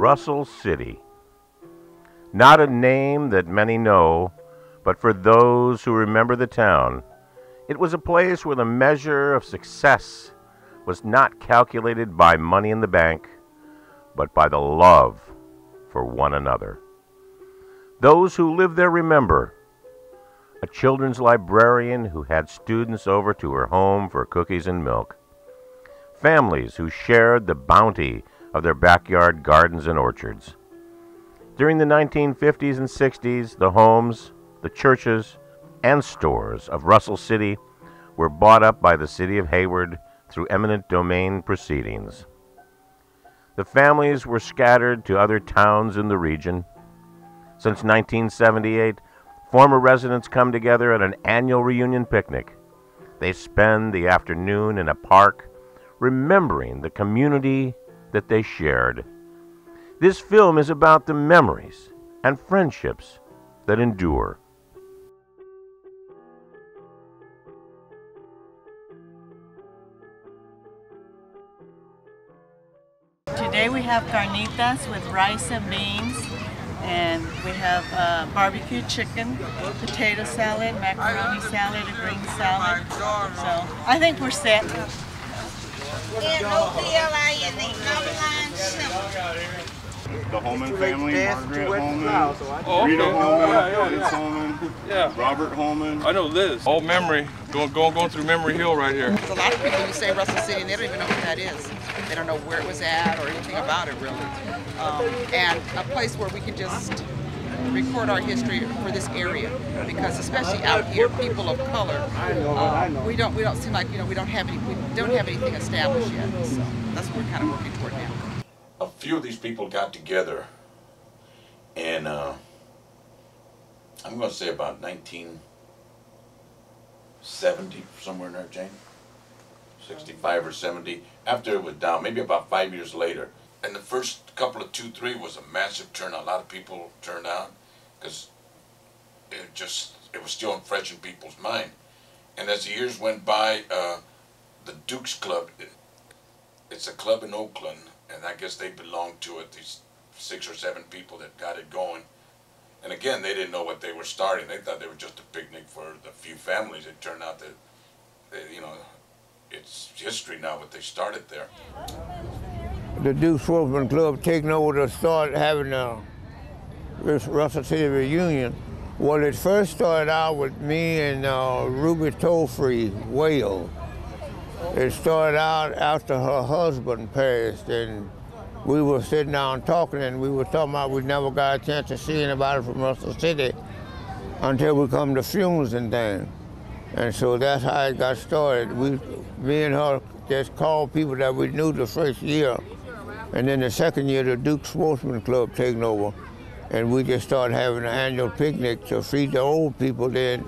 Russell City. Not a name that many know, but for those who remember the town, it was a place where the measure of success was not calculated by money in the bank, but by the love for one another. Those who live there remember a children's librarian who had students over to her home for cookies and milk, families who shared the bounty of their backyard gardens and orchards. During the 1950s and 60s, the homes, the churches, and stores of Russell City were bought up by the city of Hayward through eminent domain proceedings. The families were scattered to other towns in the region. Since 1978, former residents come together at an annual reunion picnic. They spend the afternoon in a park remembering the community that they shared. This film is about the memories and friendships that endure. Today we have carnitas with rice and beans, and we have uh, barbecue chicken, potato salad, macaroni salad, a green salad. So I think we're set. The Holman family, Margaret Holman, Oh, Rita okay. Holman, Yeah, yeah, yeah. Holman, Yeah. Robert Holman. I know Liz. Old memory. Going, going, going through memory hill right here. There's a lot of people who say Russell City and they don't even know what that is. They don't know where it was at or anything about it really. Um, and a place where we can just record our history for this area because especially out here, people of color, uh, we don't we don't seem like you know we don't have any we don't have anything established yet. So that's what we're kind of working toward now. a few of these people got together and uh, I'm going to say about 1970, somewhere in there, Jane. 65 or 70, after it was down, maybe about five years later. And the first couple of two, three was a massive turnout. A lot of people turned out because it just, it was still fresh in people's mind. And as the years went by, uh, the Dukes Club, it's a club in Oakland, and I guess they belonged to it, these six or seven people that got it going. And again, they didn't know what they were starting. They thought they were just a picnic for the few families. It turned out that, they, you know, it's history now what they started there. The Duke Sportsman Club taking over to start having a this Russell City reunion. Well, it first started out with me and uh, Ruby Tolefree Whale. It started out after her husband passed, and we were sitting down talking, and we were talking about we never got a chance to see anybody from Russell City until we come to funerals and things. And so that's how it got started. We, me and her just called people that we knew the first year. And then the second year, the Duke Sportsman Club taking over. And we just started having an annual picnic to feed the old people then.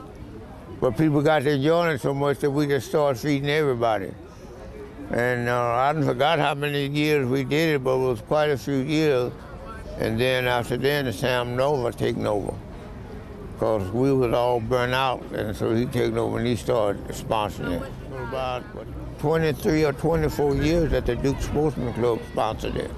But people got to enjoying it so much that we just started feeding everybody. And uh, I forgot how many years we did it, but it was quite a few years. And then after then, the Sam Nava taking over. Because we was all burnt out, and so he taken over and he started sponsoring it. 23 or 24 years that the Duke Sportsman Club sponsored it.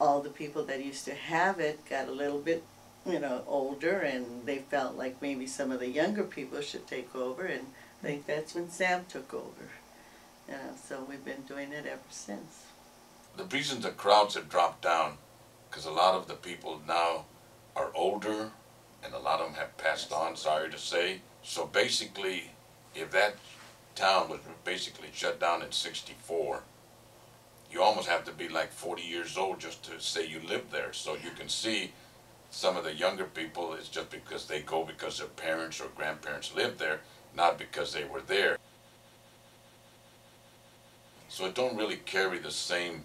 all the people that used to have it got a little bit, you know, older, and they felt like maybe some of the younger people should take over, and I think that's when Sam took over. You know, so we've been doing it ever since. The reason the crowds have dropped down, because a lot of the people now are older, and a lot of them have passed on. Sorry to say. So basically, if that town was basically shut down in '64, you almost have to be like 40 years old just to say you lived there. So you can see some of the younger people, it's just because they go because their parents or grandparents lived there, not because they were there. So it don't really carry the same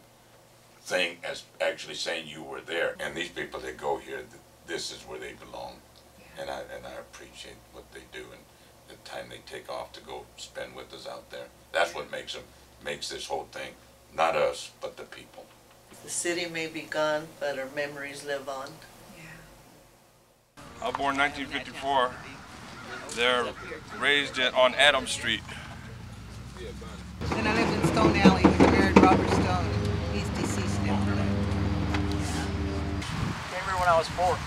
thing as actually saying you were there. And these people that go here, this is where they belong. And I, and I appreciate what they do and the time they take off to go spend with us out there. That's what makes them, makes this whole thing, not us, but the people. The city may be gone, but our memories live on. Yeah. I was born in 1954. They're raised in, on Adams Street. Then I lived in Stone Alley. We married Robert Stone. He's deceased now. Came here when I was four.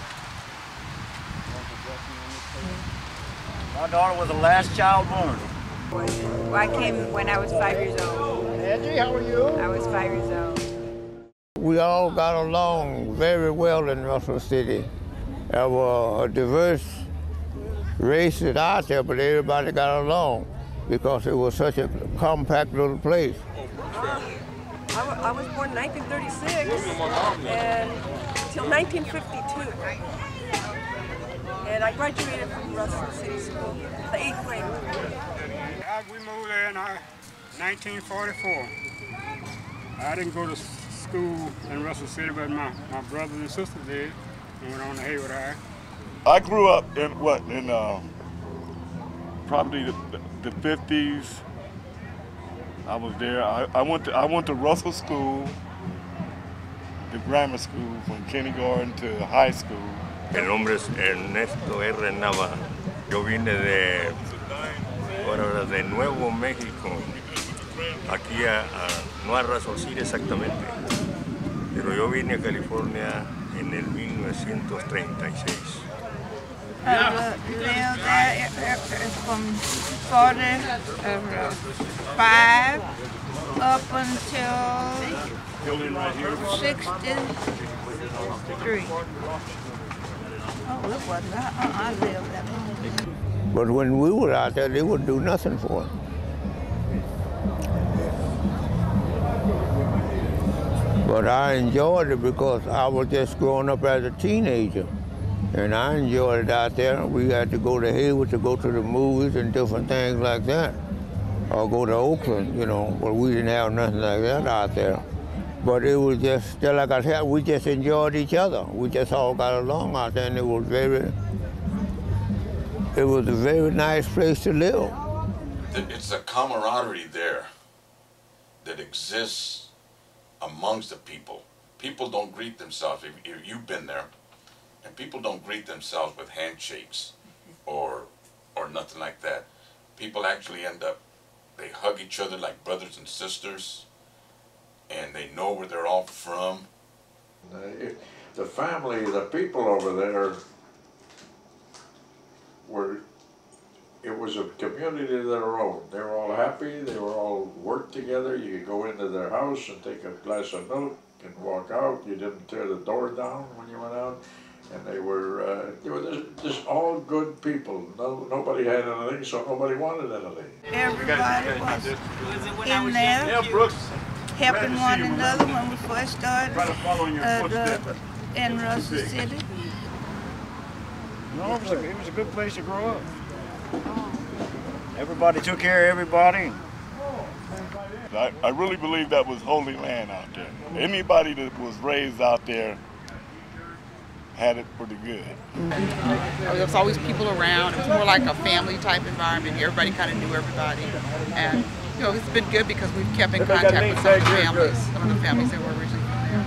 My daughter was the last child born. Well, I came when I was five years old. Angie, how are you? I was five years old. We all got along very well in Russell City. There were a diverse races out there, but everybody got along because it was such a compact little place. I, I was born in 1936 and till 1952. And I graduated from Russell City School, the eighth grade. We moved there in uh, 1944. I didn't go to school in Russell City, but my, my brothers and sisters did and went on to Hayward High. I grew up in what in uh, probably the, the 50s. I was there. I, I went to I went to Russell School, the grammar school, from kindergarten to high school. Mi nombre es Ernesto R. Nava. Yo vine de, ahora, de Nuevo México, aquí a, a- no a Russell City exactamente, pero yo vine a California en el 1936. I lived there uh, uh, from 45 up until 63. Oh. But when we were out there, they would do nothing for us. But I enjoyed it because I was just growing up as a teenager. And I enjoyed it out there. We had to go to Hayward to go to the movies and different things like that. Or go to Oakland, you know, but we didn't have nothing like that out there. But it was just, just like I said, we just enjoyed each other. We just all got along out there, and it was very, it was a very nice place to live. It's a camaraderie there that exists amongst the people. People don't greet themselves. If, if you've been there, and people don't greet themselves with handshakes or or nothing like that. People actually end up they hug each other like brothers and sisters, and they know where they're all from. The family, the people over there were, it was a community of their own. They were all happy, they were all worked together. You could go into their house and take a glass of milk and walk out. You didn't tear the door down when you went out. And they were, uh, they were just, just all good people. No, nobody had anything, so nobody wanted anything. Everybody was in there helping one another when we first started uh, the, in Russell City. No, it was, a, it was a good place to grow up. Everybody took care of everybody. I, I really believe that was holy land out there. Anybody that was raised out there had it pretty good. There was always people around. It was more like a family type environment. Everybody kind of knew everybody. And, you know, it's been good because we've kept in contact with some of the families, some of the families that were originally from there.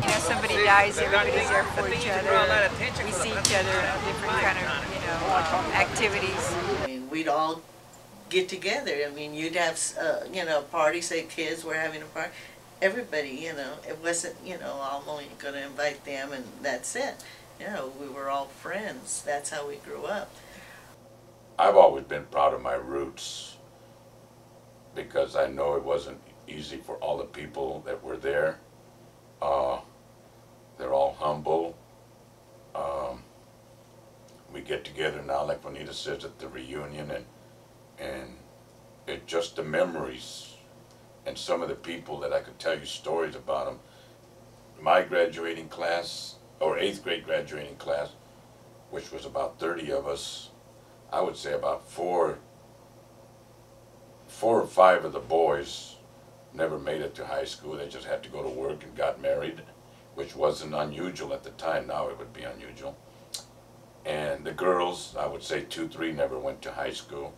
You know, somebody dies, everybody's there for each other. We see each other in different kind of, you know, activities. I mean, we'd all get together. I mean, you'd have, uh, you know, a party, say kids were having a party. Everybody, you know, it wasn't, you know, I'm only going to invite them and that's it. You know, we were all friends. That's how we grew up. I've always been proud of my roots because I know it wasn't easy for all the people that were there. Uh, they're all humble. Um, we get together now, like Juanita says, at the reunion, and and it just the memories and some of the people that I could tell you stories about them. My graduating class, or eighth grade graduating class, which was about 30 of us, I would say about four, four or five of the boys never made it to high school. They just had to go to work and got married, which wasn't unusual at the time. Now it would be unusual. And the girls, I would say two, three never went to high school.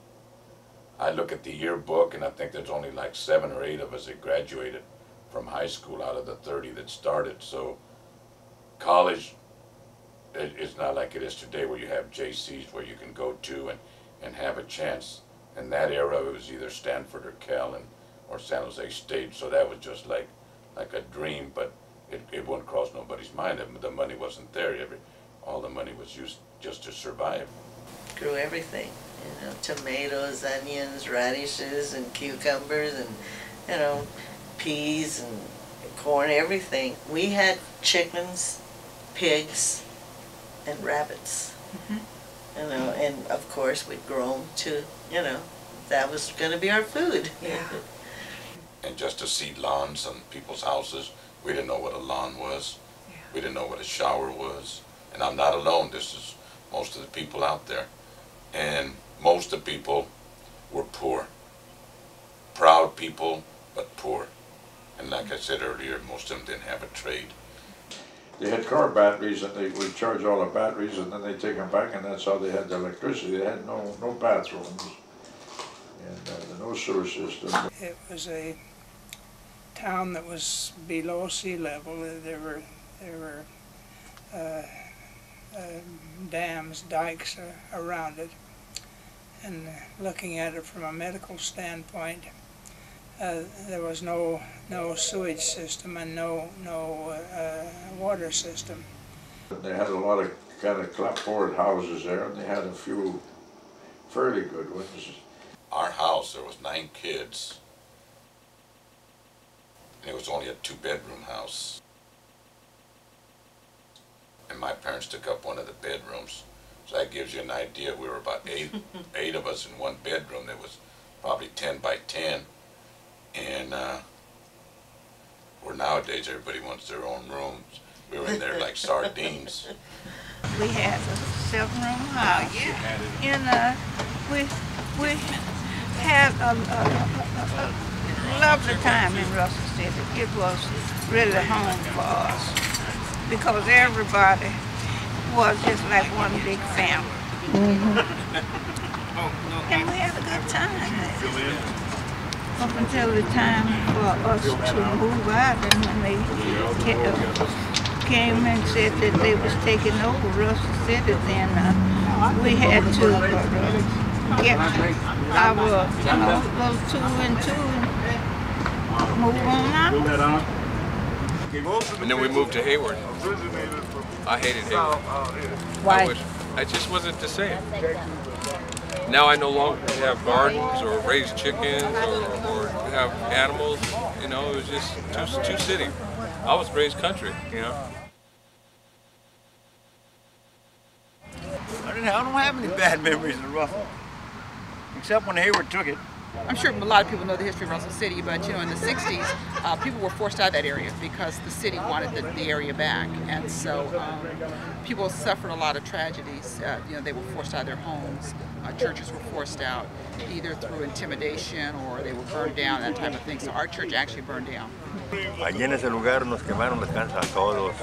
I look at the yearbook and I think there's only like seven or eight of us that graduated from high school out of the 30 that started. So college it, it's not like it is today where you have JCs where you can go to and, and have a chance. In that era, it was either Stanford or Cal and, or San Jose State. So that was just like like a dream. But it, it wouldn't cross nobody's mind. The money wasn't there. Every, all the money was used just to survive. Grew everything, you know, tomatoes, onions, radishes, and cucumbers, and you know, peas and corn, everything. We had chickens, pigs, and rabbits. Mm-hmm. You know, and of course we'd grow 'em to, you know, that was going to be our food. Yeah. And just to see lawns on people's houses, we didn't know what a lawn was. Yeah. We didn't know what a shower was. And I'm not alone. This is most of the people out there. And most of the people were poor. Proud people, but poor. And like I said earlier, most of them didn't have a trade. They had car batteries and they would charge all the batteries and then they take them back and that's how they had the electricity. They had no, no bathrooms and uh, no sewer system. It was a town that was below sea level. There were there were uh, uh, dams, dikes uh, around it, and looking at it from a medical standpoint, uh, there was no no sewage system and no no uh, water system. They had a lot of kind of clapboard houses there and they had a few fairly good ones. Our house, there was nine kids. And it was only a two-bedroom house. And my parents took up one of the bedrooms. So that gives you an idea. We were about eight, eight of us in one bedroom. That was probably 10 by 10. And uh, where nowadays everybody wants their own rooms. We were in there like sardines. We had a seven-room house. Yeah, And uh, we, we had a, a, a, a lovely time in Russell City. It was really home for us because everybody was just like one big family. And we had a good time. Up until the time for us to move out and when they uh, came and said that they was taking over Russell City, then uh, we had to get will. you know, little two and two and move on out. And then we moved to Hayward. I hated Hayward. Why? I, wish, I just wasn't the same. Now I no longer have gardens or raise chickens or, or have animals. You know, it was just too, too city. I was raised country, you know. I, don't have any bad memories of Russell, except when Hayward took it. I'm sure a lot of people know the history of Russell City, but you know, in the 60s, uh, people were forced out of that area because the city wanted the, the area back, and so um, people suffered a lot of tragedies. Uh, you know, they were forced out of their homes. Uh, churches were forced out, either through intimidation or they were burned down, that type of thing. So our church actually burned down. Allí en ese lugar nos quemaron las casas a todos.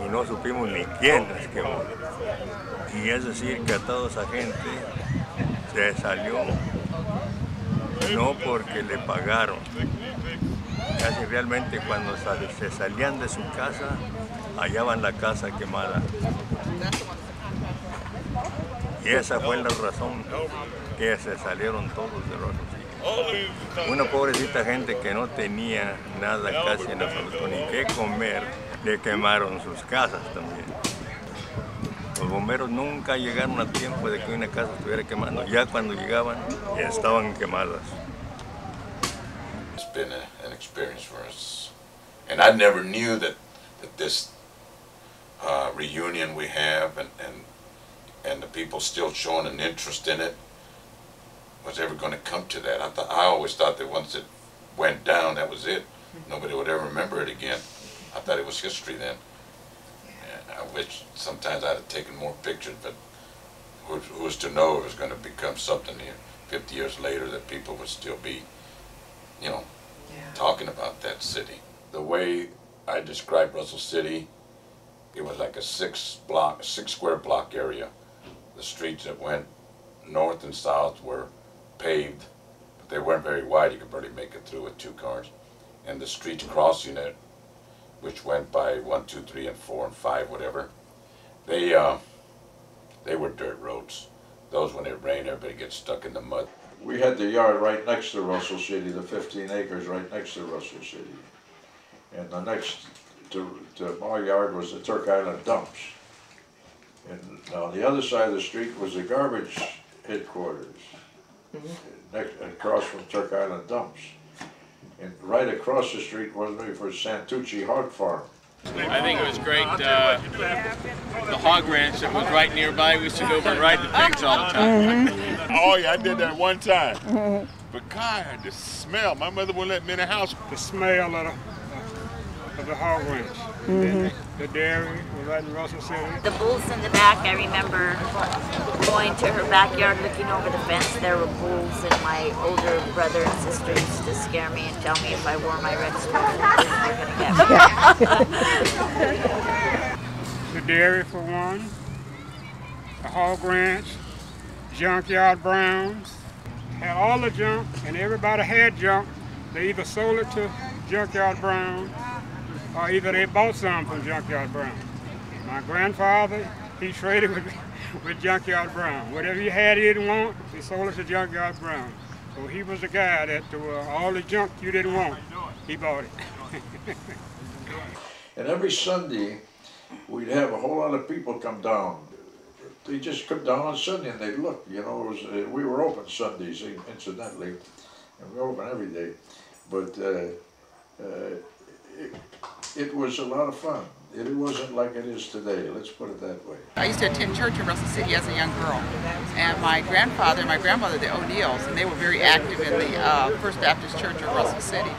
Y no supimos ni quién las quemó. Y es decir que a toda esa gente se salió no porque le pagaron. Casi realmente cuando se salían de su casa, hallaban la casa quemada. Y esa fue la razón que se salieron todos de los Una pobrecita gente que no tenía nada casi en absoluto ni qué comer, le quemaron sus casas también. Los bomberos nunca llegaron a tiempo de que una casa estuviera quemando. Ya cuando llegaban, estaban quemadas. It's been a, an experience for us. And I never knew that, that this uh, reunion we have and, and, and the people still showing an interest in it was ever going to come to that. I, thought, I always thought that once it went down, that was it. Nobody would ever remember it again. I thought it was history then. I wish sometimes I'd have taken more pictures, but who, who was to know it was going to become something here 50 years later that people would still be, you know, talking about that city. The way I described Russell City, it was like a six block, six square block area. The streets that went north and south were paved, but they weren't very wide. You could barely make it through with two cars. And the streets crossing it, which went by one, two, three, and four, and five, whatever, they uh, they were dirt roads. Those when it rained, everybody gets stuck in the mud. We had the yard right next to Russell City, the 15 acres right next to Russell City. And the next to, to my yard was the Turk Island dumps. And on the other side of the street was the garbage headquarters, next, across from Turk Island dumps. And right across the street wasn't it, for Santucci Hog Farm. I think it was great. Uh, the hog ranch that was right nearby, we used to go over and ride the pigs all the time. Mm-hmm. oh yeah, I did that one time. Mm-hmm. But God, the smell, my mother wouldn't let me in the house. The smell of the of the hog ranch. Mm-hmm. The, the dairy was right in Russell City. The bulls in the back, I remember going to her backyard looking over the fence. There were bulls and my older brother and sister used to scare me and tell me if I wore my red sweater, they were going to get me. the dairy for one, the hog ranch, junkyard browns, had all the junk and everybody had junk. They either sold it to Junkyard Brown or either they bought some from Junkyard Brown. My grandfather, he traded with, with Junkyard Brown. Whatever you had he didn't want, he sold it to Junkyard Brown. So he was the guy that uh, all the junk you didn't want, he bought it. and every Sunday, we'd have a whole lot of people come down. They just come down on Sunday and they'd look, you know, was, uh, we were open Sundays, incidentally, and we were open every day. But uh, uh, it, it was a lot of fun. It wasn't like it is today, let's put it that way. I used to attend church in Russell City as a young girl. And my grandfather and my grandmother, the O'Neills, and they were very active in the uh, First Baptist Church of Russell City.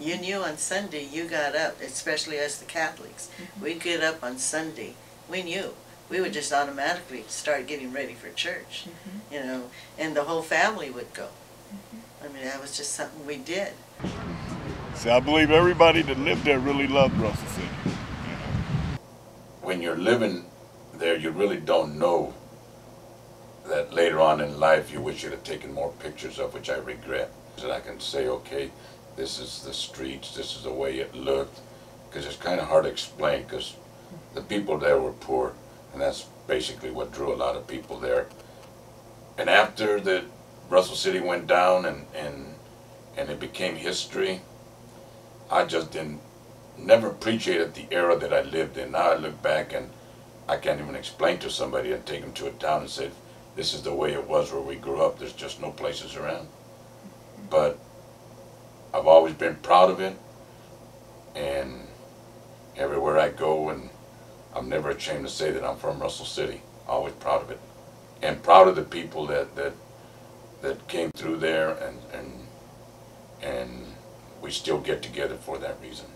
You knew on Sunday you got up, especially as the Catholics. Mm-hmm. We'd get up on Sunday. We knew. We would just automatically start getting ready for church, mm-hmm. you know, and the whole family would go. Mm-hmm. I mean, that was just something we did. See, I believe everybody that lived there really loved Russell City. When you're living there, you really don't know that later on in life you wish you'd have taken more pictures of, which I regret. That I can say, okay, this is the streets, this is the way it looked, because it's kind of hard to explain, because the people there were poor, and that's basically what drew a lot of people there. And after the Russell City went down and, and, and it became history, I just didn't, never appreciated the era that I lived in. Now I look back and I can't even explain to somebody and take them to a town and say, this is the way it was where we grew up. There's just no places around. But I've always been proud of it. And everywhere I go, and I'm never ashamed to say that I'm from Russell City. Always proud of it. And proud of the people that, that, that came through there and, and, and we still get together for that reason.